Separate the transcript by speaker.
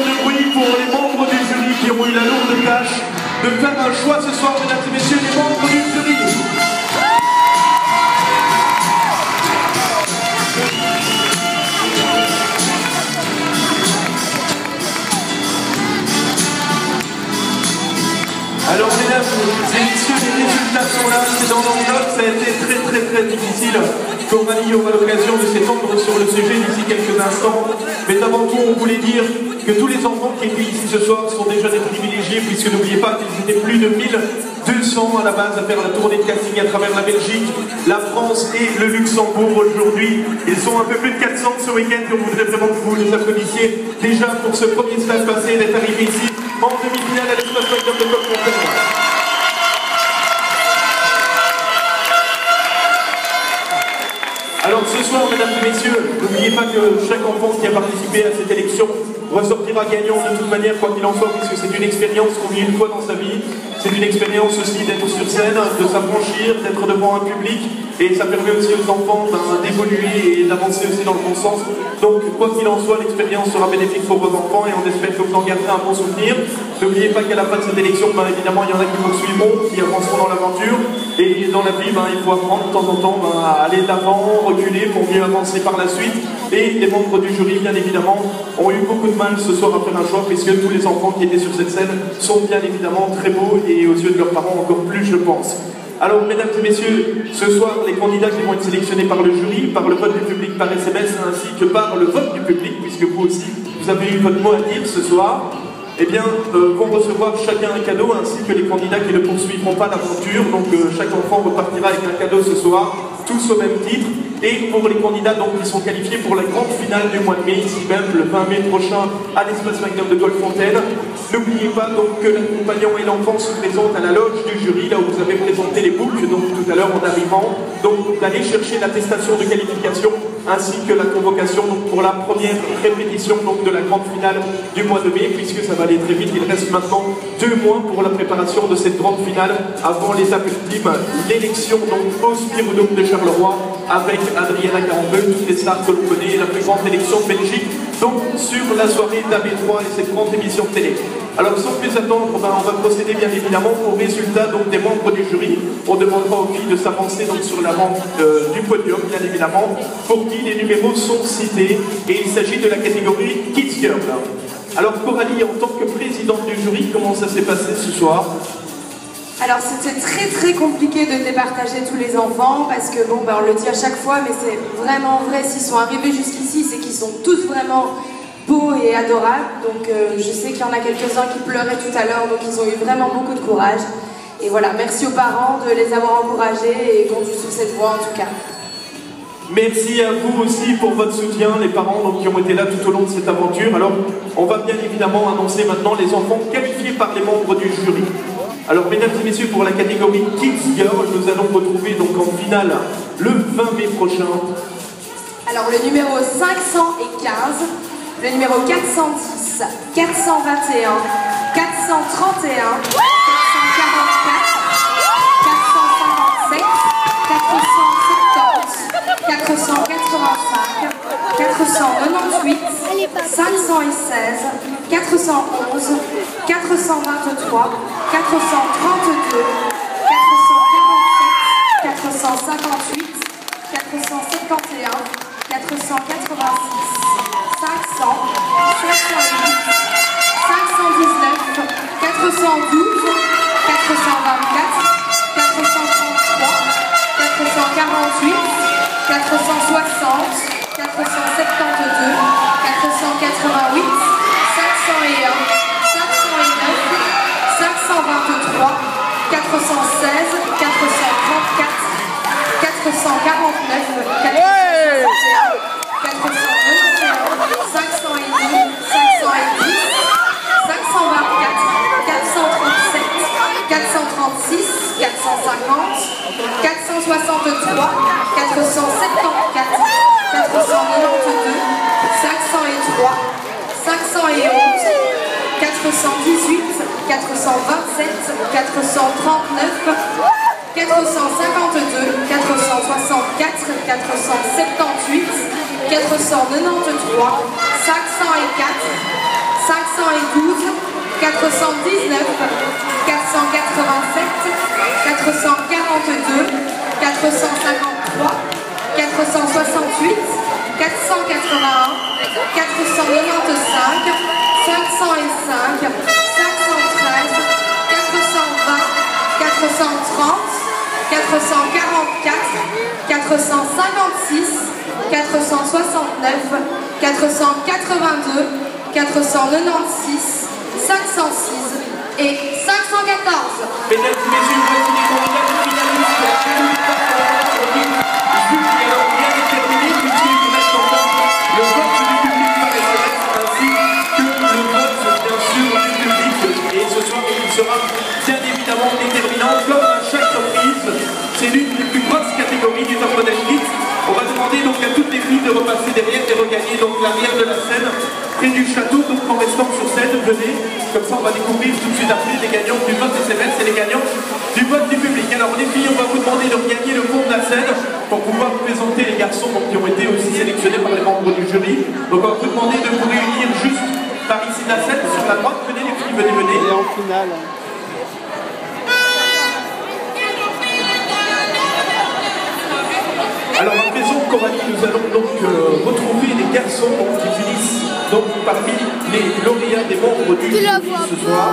Speaker 1: de bruit pour les membres du jury qui ont eu la lourde tâche de faire un choix ce soir, mesdames et messieurs, les membres du jury. Alors mesdames et messieurs, les résultats sont là, c'est dans l'enveloppe, ça a été très très très difficile. Coralie aura l'occasion de s'étendre sur le sujet d'ici quelques instants. Mais avant tout, on voulait dire que tous les enfants qui étaient ici ce soir sont déjà des privilégiés, puisque n'oubliez pas qu'ils étaient plus de 1200 à la base à faire la tournée de casting à travers la Belgique, la France et le Luxembourg aujourd'hui. Ils sont un peu plus de 400 ce week-end, on voudrait vraiment que vous les applaudissiez déjà pour ce premier stage passé d'être arrivé ici en demi-finale à l'espace de Coq-Fontaine. Mesdames et messieurs, n'oubliez pas que chaque enfant qui a participé à cette élection ressortira gagnant de toute manière, quoi qu'il en soit, puisque c'est une expérience qu'on vit une fois dans sa vie. C'est une expérience aussi d'être sur scène, de s'affranchir, d'être devant un public, et ça permet aussi aux enfants ben, d'évoluer et d'avancer aussi dans le bon sens. Donc, quoi qu'il en soit, l'expérience sera bénéfique pour vos enfants, et on espère que vous en garderez un bon souvenir. N'oubliez pas qu'à la fin de cette élection, ben, évidemment, il y en a qui poursuivront, qui avanceront dans l'aventure, et dans la vie, ben, il faut apprendre de temps en temps à aller de l'avant, reculer pour mieux avancer par la suite. Et les membres du jury, bien évidemment, ont eu beaucoup de mal ce soir à faire un choix, puisque tous les enfants qui étaient sur cette scène sont bien évidemment très beaux et aux yeux de leurs parents encore plus, je pense. Alors, mesdames et messieurs, ce soir, les candidats qui vont être sélectionnés par le jury, par le vote du public par SMS, ainsi que par le vote du public, puisque vous aussi, vous avez eu votre mot à dire ce soir, eh bien, euh, vont recevoir chacun un cadeau, ainsi que les candidats qui ne poursuivront pas l'aventure. Donc, euh, chaque enfant repartira avec un cadeau ce soir, tous au même titre. Et pour les candidats donc, qui sont qualifiés pour la grande finale du mois de mai, ici même le 20 mai prochain à l'espace Magnum de Golfontaine, n'oubliez pas donc que l'accompagnant et l'enfant se présentent à la loge du jury, là où vous avez présenté les boucles donc tout à l'heure en arrivant. Donc d'aller chercher l'attestation de qualification ainsi que la convocation donc, pour la première répétition donc, de la grande finale du mois de mai, puisque ça va aller très vite. Il reste maintenant deux mois pour la préparation de cette grande finale avant l'étape ultime, l'élection au Spiridome de Charleroi avec Adriana Carambeu, toutes les stars que l'on connaît, la plus grande élection de Belgique, donc sur la soirée d'AB3 et cette grande émission de télé. Alors sans plus attendre, ben, on va procéder bien évidemment aux résultats donc, des membres du jury. On demandera aux filles de s'avancer sur la rampe euh, du podium, bien évidemment, pour qui les numéros sont cités. Et il s'agit de la catégorie Kids Girl. Alors Coralie, en tant que présidente du jury, comment ça s'est passé ce soir?
Speaker 2: Très très compliqué de départager tous les enfants parce que bon ben on le dit à chaque fois mais c'est vraiment vrai s'ils sont arrivés jusqu'ici c'est qu'ils sont tous vraiment beaux et adorables donc euh, je sais qu'il y en a quelques-uns qui pleuraient tout à l'heure donc ils ont eu vraiment beaucoup de courage et voilà merci aux parents de les avoir encouragés et conduits sur cette voie en tout cas.
Speaker 1: Merci à vous aussi pour votre soutien, les parents donc, qui ont été là tout au long de cette aventure. Alors, on va bien évidemment annoncer maintenant les enfants qualifiés par les membres du jury. Alors, mesdames et messieurs, pour la catégorie Kids Girl, nous allons retrouver donc en finale le 20 mai prochain.
Speaker 2: Alors, le numéro 515, le numéro 410, 421, 431, 444, 457, 470, 485, 498, 516, 411, 423, 432, 447, 458, 471, 486, 500, 508, 519, 412, 424, 433, 448, 460, 472, 488, 416, 434, 449, 491, 501, 510, 524, 437, 436, 450, 463, 474, 492, 503, 511, 418, 427, 439, 452, 464, 478, 493, 504, 512, 419, 487, 442, 453, 468, 481, 495, 505, 430, 444, 456, 469, 482, 496, 506 et 514.
Speaker 1: Mesdames et messieurs, voici les candidats finalistes. Je suis alors bien déterminé puisqu'il vous reste encore le vote du public par SMS ainsi que le vote bien sûr du public. Et ce soir, il sera bien évidemment déterminant. De repasser derrière et regagner donc l'arrière de la scène près du château. Donc en restant sur scène, venez. Comme ça, on va découvrir tout de suite après les gagnants du vote SMS et les gagnants du vote du public. Alors les filles, on va vous demander de regagner le fond de la scène pour pouvoir présenter les garçons qui ont été aussi sélectionnés par les membres du jury. Donc on va vous demander de vous réunir juste par ici de la scène, sur la droite. Venez les filles, venez, venez.
Speaker 3: Et en finale.
Speaker 1: Alors à présent, Coralie, nous allons donc euh, retrouver les garçons qui finissent donc parmi les lauréats des membres du jury ce soir.